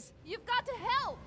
Please, you've got to help!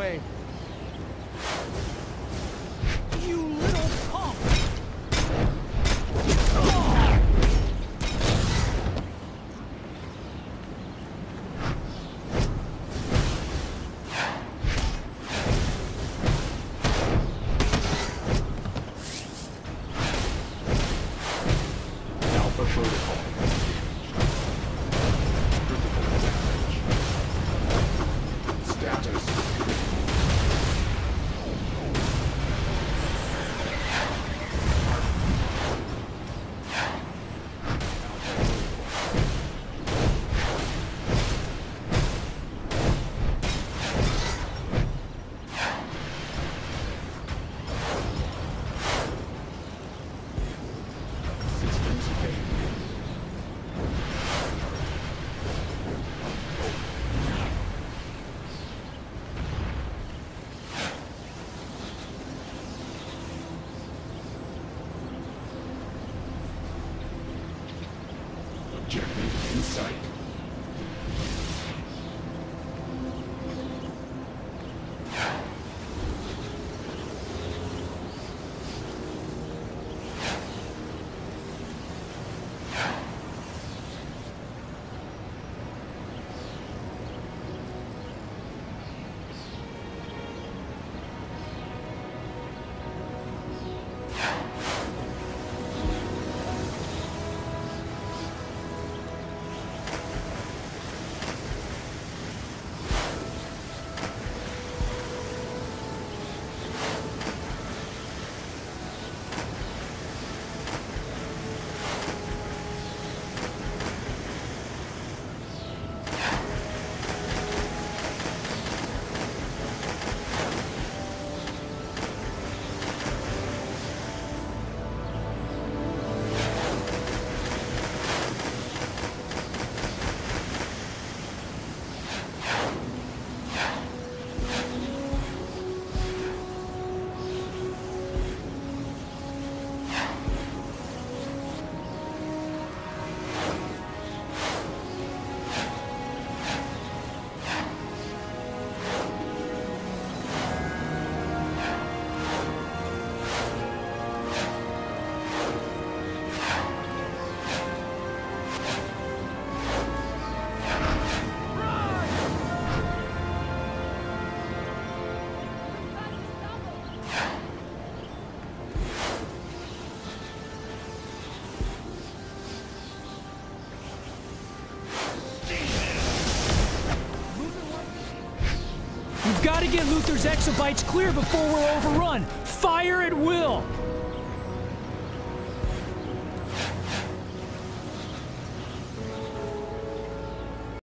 away. Get Luther's exabytes clear before we're overrun. Fire at will.